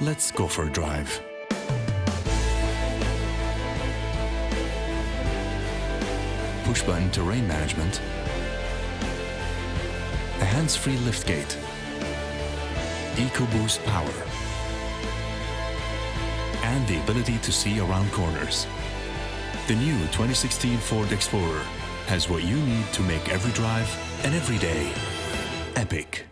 Let's go for a drive. Push button terrain management, a hands-free liftgate, EcoBoost power, and the ability to see around corners. The new 2016 Ford Explorer has what you need to make every drive and every day epic.